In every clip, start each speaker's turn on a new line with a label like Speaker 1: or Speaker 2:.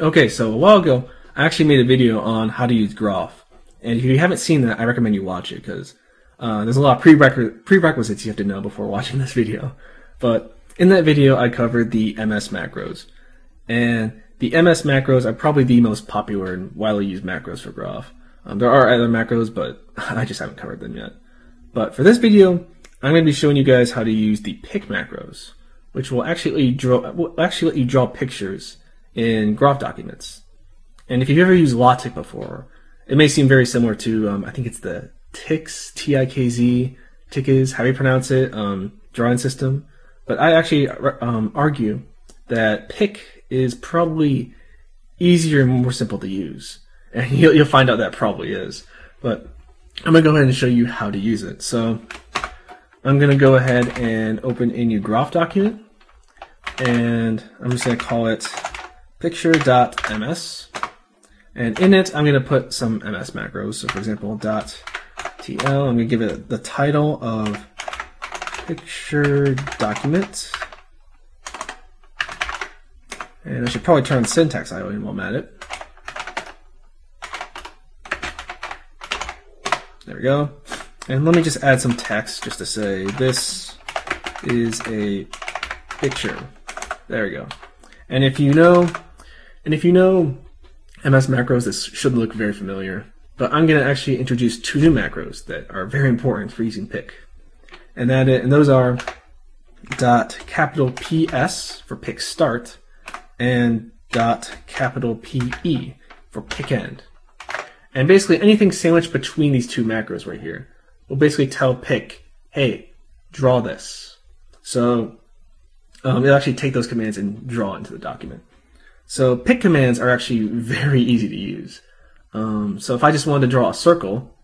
Speaker 1: Okay, so a while ago, I actually made a video on how to use Groff. And if you haven't seen that, I recommend you watch it because uh, there's a lot of prerequis- prerequisites you have to know before watching this video. But in that video, I covered the MS macros. And the MS macros are probably the most popular and widely used macros for Groff. Um, there are other macros, but I just haven't covered them yet. But for this video, I'm going to be showing you guys how to use the pic macros, which will actually draw will actually let you draw pictures in Groff documents. And if you've ever used LaTeX before, it may seem very similar to um, I think it's the TIKZ T I K Z TIKZ how you pronounce it um, drawing system. But I actually um, argue that pic is probably easier and more simple to use, and you'll, you'll find out that probably is. But I'm gonna go ahead and show you how to use it. So I'm gonna go ahead and open a new Groff document, and I'm just gonna call it picture.ms. And in it, I'm going to put some MS macros. So for example, dot .tl, I'm going to give it the title of picture document. And I should probably turn syntax IO while I'm at it. There we go. And let me just add some text just to say this is a picture. There we go. And if you know, and if you know MS macros, this should look very familiar. But I'm going to actually introduce two new macros that are very important for using pic. And that and those are dot capital PS for pic start and dot capital PE for pic end. And basically anything sandwiched between these two macros right here will basically tell pic, hey, draw this. So um, it'll actually take those commands and draw into the document. So pic commands are actually very easy to use. Um, so if I just wanted to draw a circle,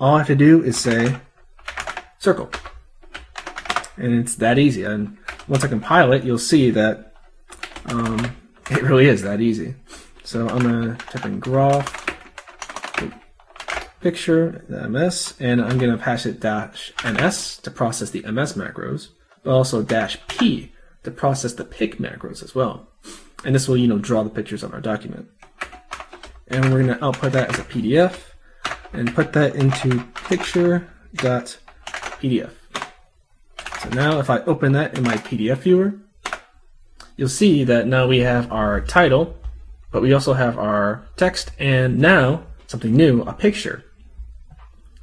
Speaker 1: all I have to do is say circle. And it's that easy. And once I compile it, you'll see that um, it really is that easy. So I'm going to type in Groff picture, MS, and I'm going to pass it dash ms to process the MS macros, but also dash p to process the pic macros as well. And this will, you know, draw the pictures on our document. And we're going to output that as a PDF and put that into picture.pdf. So now if I open that in my PDF viewer, you'll see that now we have our title, but we also have our text and now something new, a picture.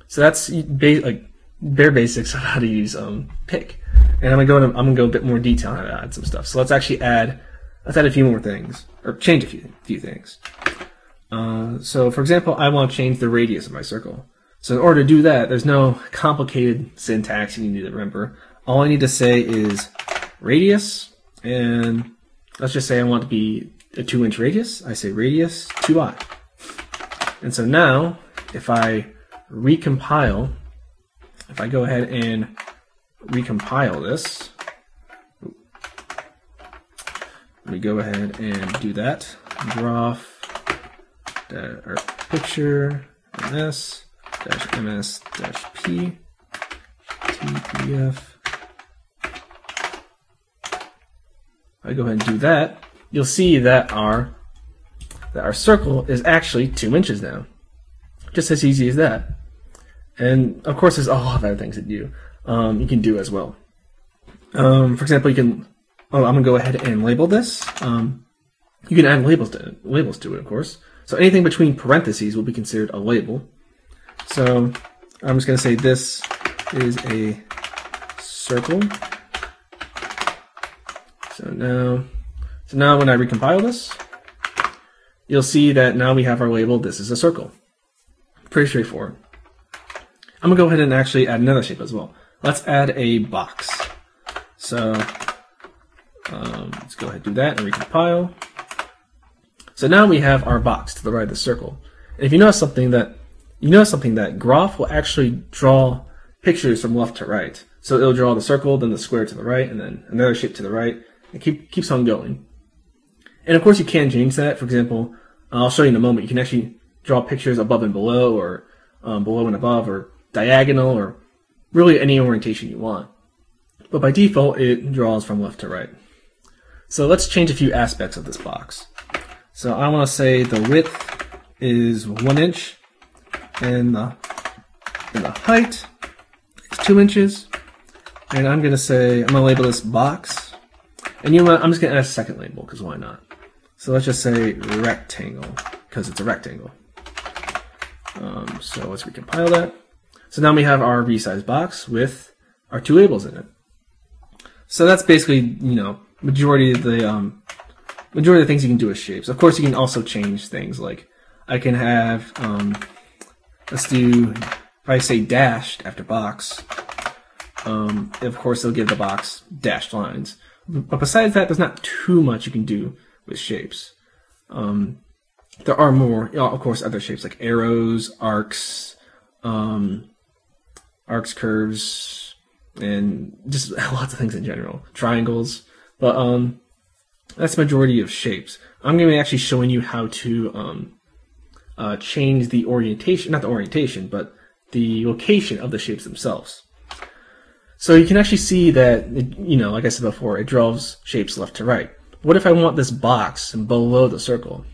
Speaker 1: So that's ba like bare basics of how to use um, pic. And I'm gonna go into, I'm gonna go a bit more detail on how to add some stuff. So let's actually add let's add a few more things or change a few few things. Uh, so for example, I want to change the radius of my circle. So in order to do that, there's no complicated syntax you need to remember. All I need to say is radius, and let's just say I want to be a two inch radius. I say radius 2i. And so now, if I recompile, if I go ahead and recompile this, me go ahead and do that. Groff our picture ms dash ms dash p. I go ahead and do that, you'll see that our that our circle is actually two inches now. Just as easy as that. And of course, there's a lot of other things that you um, you can do as well. Um, for example, you can. Oh, I'm gonna go ahead and label this. Um, you can add labels to labels to it, of course. So anything between parentheses will be considered a label. So I'm just gonna say this is a circle. So now, so now when I recompile this, you'll see that now we have our label. This is a circle. Pretty straightforward. I'm gonna go ahead and actually add another shape as well. Let's add a box. So um, let's go ahead and do that and recompile. So now we have our box to the right of the circle. And if you notice something that you notice something that Groff will actually draw pictures from left to right. So it'll draw the circle, then the square to the right, and then another shape to the right. It keep, keeps on going. And of course you can change that. For example, I'll show you in a moment. You can actually draw pictures above and below, or um, below and above, or diagonal, or really any orientation you want. But by default, it draws from left to right. So let's change a few aspects of this box. So I want to say the width is one inch and the, and the height is two inches. And I'm going to say, I'm going to label this box. And you know what? I'm just going to add a second label because why not? So let's just say rectangle because it's a rectangle. Um, so let's recompile that. So now we have our resize box with our two labels in it. So that's basically, you know, majority of the um, majority of the things you can do with shapes. Of course, you can also change things. Like I can have, um, let's do, if I say dashed after box, um, of course it'll give the box dashed lines. But besides that, there's not too much you can do with shapes. Um, there are more, of course, other shapes like arrows, arcs, um, arcs, curves, and just lots of things in general. Triangles. But um, that's majority of shapes. I'm going to be actually showing you how to um, uh, change the orientation, not the orientation, but the location of the shapes themselves. So you can actually see that, you know, like I said before, it draws shapes left to right. What if I want this box below the circle?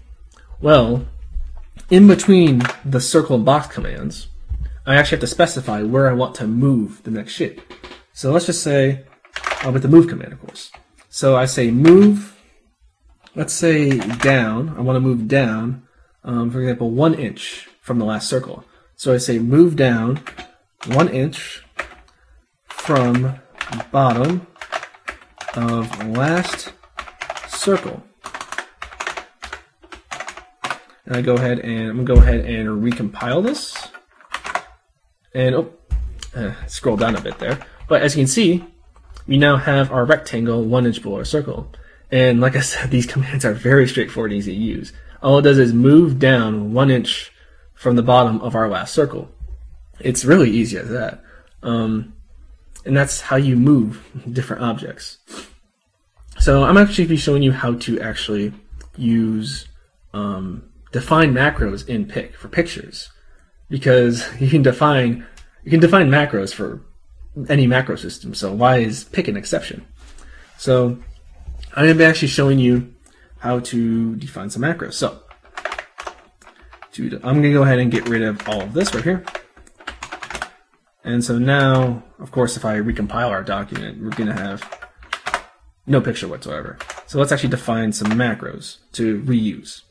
Speaker 1: Well, in between the circle and box commands, I actually have to specify where I want to move the next shape. So let's just say, uh, with the move command, of course. So I say move, let's say down. I want to move down, um, for example, one inch from the last circle. So I say move down one inch from bottom of last circle. And I go ahead and I'm gonna go ahead and recompile this. And oh, uh, scroll down a bit there. But as you can see, we now have our rectangle one inch below our circle. And like I said, these commands are very straightforward and easy to use. All it does is move down one inch from the bottom of our last circle. It's really easy as that. Um, and that's how you move different objects. So I'm actually be showing you how to actually use um, define macros in Pic for pictures, because you can define you can define macros for any macro system. So why is pic an exception? So to be actually showing you how to define some macros. So to, I'm going to go ahead and get rid of all of this right here. And so now, of course, if I recompile our document, we're going to have no picture whatsoever. So let's actually define some macros to reuse.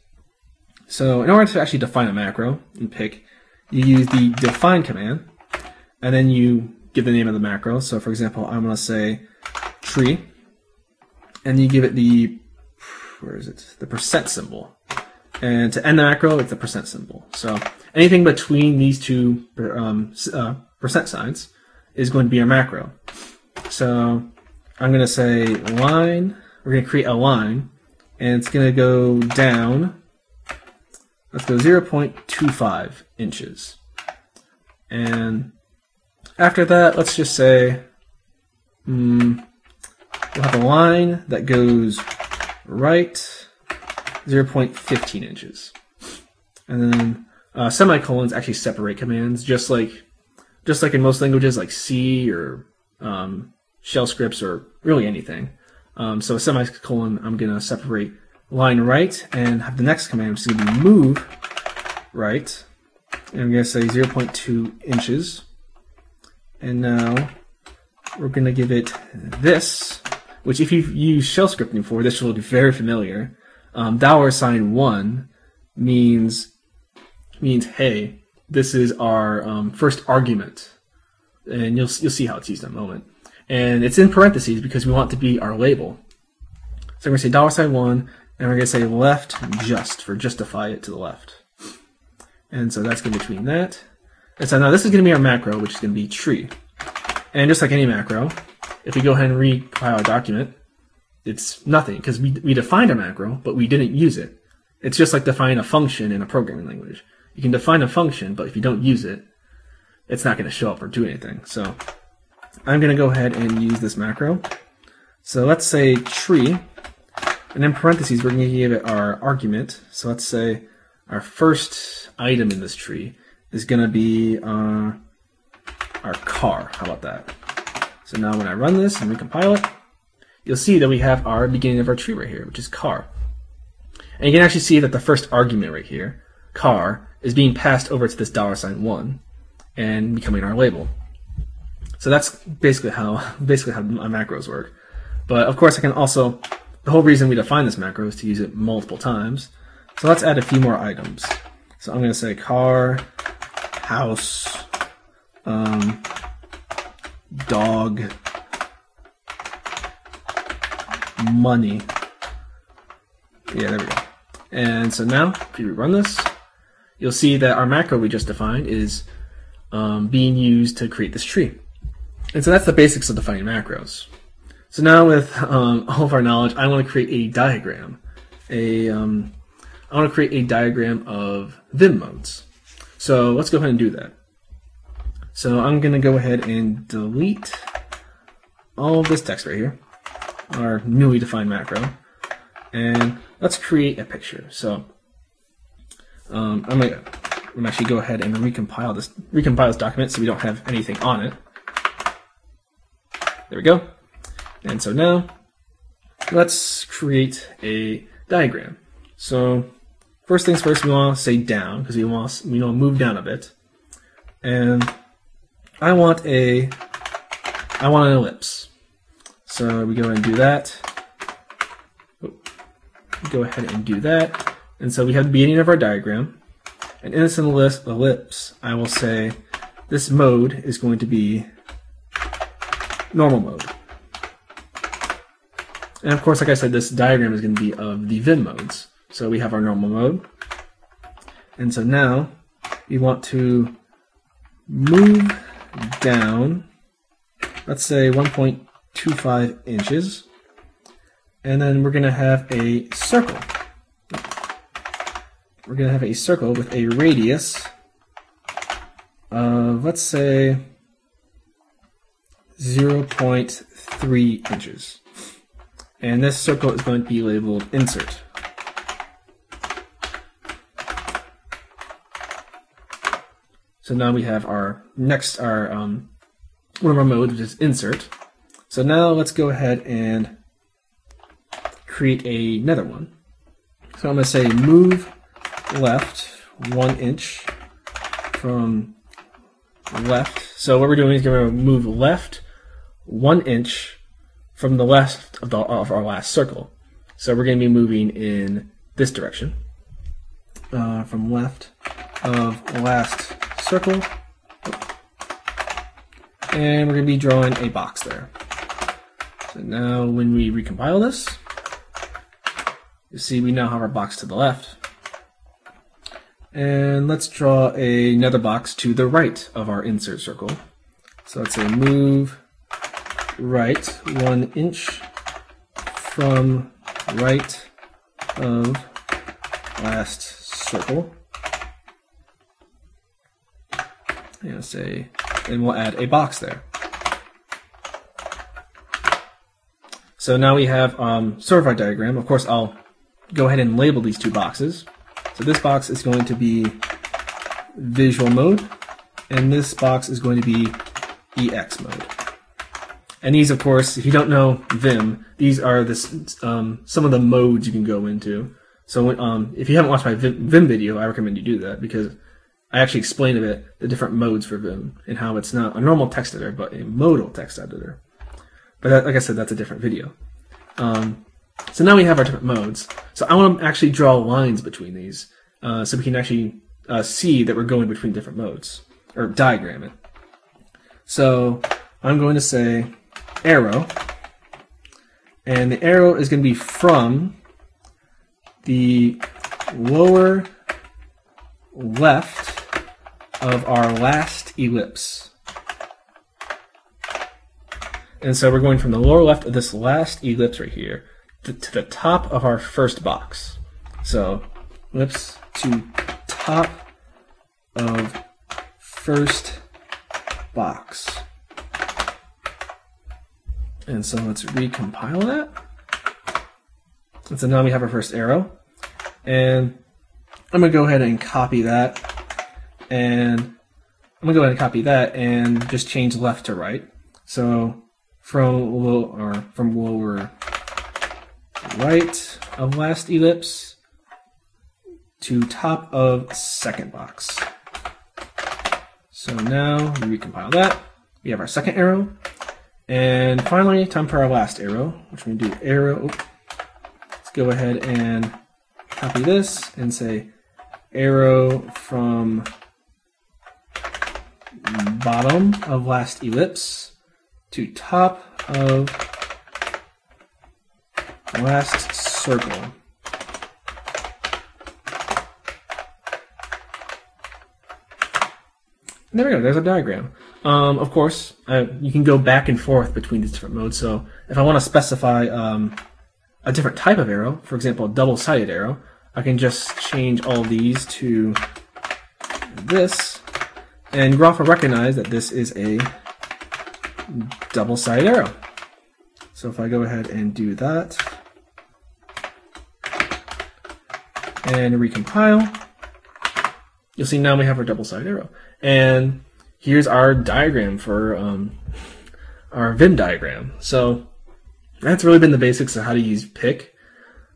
Speaker 1: So in order to actually define a macro in pic, you use the define command, and then you give the name of the macro. So for example, I'm going to say tree, and you give it the, where is it, the percent symbol. And to end the macro, it's the percent symbol. So anything between these two um, uh, percent signs is going to be our macro. So I'm going to say line, we're going to create a line, and it's going to go down, let's go 0.25 inches. And after that, let's just say mm, we'll have a line that goes right 0.15 inches. And then uh, semicolons actually separate commands, just like just like in most languages like C or um, shell scripts or really anything. Um, so a semicolon, I'm going to separate line right and have the next command, which is going to be move right. And I'm going to say 0.2 inches. And now we're going to give it this, which if you've used shell scripting before, this will look very familiar. Um, dollar sign one means means hey, this is our um, first argument, and you'll you'll see how it's used in a moment. And it's in parentheses because we want it to be our label. So I'm going to say dollar sign one, and we're going to say left just for justify it to the left. And so that's going to be between that and so now this is going to be our macro, which is going to be tree. And just like any macro, if we go ahead and recompile our document, it's nothing because we, we defined a macro, but we didn't use it. It's just like defining a function in a programming language. You can define a function, but if you don't use it, it's not going to show up or do anything. So I'm going to go ahead and use this macro. So let's say tree, and in parentheses, we're going to give it our argument. So let's say our first item in this tree is going to be uh, our car. How about that? So now when I run this and recompile it, you'll see that we have our beginning of our tree right here, which is car. And you can actually see that the first argument right here, car, is being passed over to this dollar sign one and becoming our label. So that's basically how basically how my macros work. But of course I can also the whole reason we define this macro is to use it multiple times. So let's add a few more items. So I'm going to say car, house, um, dog, money. Yeah, there we go. And so now, if you run this, you'll see that our macro we just defined is um, being used to create this tree. And so that's the basics of defining macros. So now with um, all of our knowledge, I want to create a diagram. A, um, I want to create a diagram of Vim modes. So let's go ahead and do that. So I'm going to go ahead and delete all this text right here, our newly defined macro, and let's create a picture. So um, I'm going to actually go ahead and recompile this, recompile this document so we don't have anything on it. There we go. And so now let's create a diagram. So first things first, we want to say down because we want we want to move down a bit, and I want a I want an ellipse. So we go ahead and do that. Go ahead and do that. And so we have the beginning of our diagram. And in this ellipse, I will say this mode is going to be normal mode. And of course, like I said, this diagram is going to be of the Vim modes. So we have our normal mode. And so now we want to move down, let's say 1.25 inches. And then we're going to have a circle. We're going to have a circle with a radius of, let's say, 0.3 inches. And this circle is going to be labeled insert. So now we have our next, our um, one of our modes, which is insert. So now let's go ahead and create another one. So I'm going to say move left one inch from left. So what we're doing is going to move left one inch from the left of, the, of our last circle. So we're going to be moving in this direction. Uh, from left of last circle. And we're going to be drawing a box there. So now when we recompile this, you see we now have our box to the left. And let's draw another box to the right of our insert circle. So let's say move right one inch from right of last circle. And say, and we'll add a box there. So now we have um, our diagram. Of course, I'll go ahead and label these two boxes. So this box is going to be visual mode, and this box is going to be EX mode. And these, of course, if you don't know Vim, these are this um, some of the modes you can go into. So um, if you haven't watched my Vim video, I recommend you do that because I actually explain a bit the different modes for Vim and how it's not a normal text editor, but a modal text editor. But that, like I said, that's a different video. Um, so now we have our different modes. So I want to actually draw lines between these uh, so we can actually uh, see that we're going between different modes, or diagram it. So I'm going to say arrow. And the arrow is going to be from the lower left of our last ellipse. And so we're going from the lower left of this last ellipse right here to, to the top of our first box. So ellipse to top of first box. And so let's recompile that. And so now we have our first arrow. And I'm going to go ahead and copy that. And I'm going to go ahead and copy that and just change left to right. So from low or from lower right of last ellipse to top of second box. So now we recompile that. We have our second arrow. And finally, time for our last arrow, which to do arrow. Let's go ahead and copy this and say arrow from bottom of last ellipse to top of last circle. And there we go, there's a diagram. Um, of course, uh, you can go back and forth between these different modes. So if I want to specify um, a different type of arrow, for example, a double-sided arrow, I can just change all these to this, and Groff will recognize that this is a double-sided arrow. So if I go ahead and do that, and recompile, you'll see now we have our double-sided arrow. And here's our diagram for um, our Vim diagram. So that's really been the basics of how to use pic.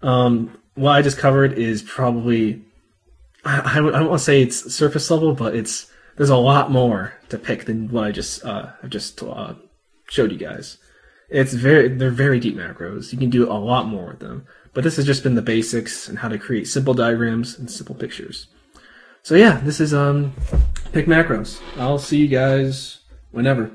Speaker 1: Um, what I just covered is probably I, I, I don't say it's surface level, but it's there's a lot more to pic than what I just uh, I've just uh, showed you guys. It's very they're very deep macros. You can do a lot more with them. But this has just been the basics and how to create simple diagrams and simple pictures. So yeah, this is um pic macros. I'll see you guys whenever.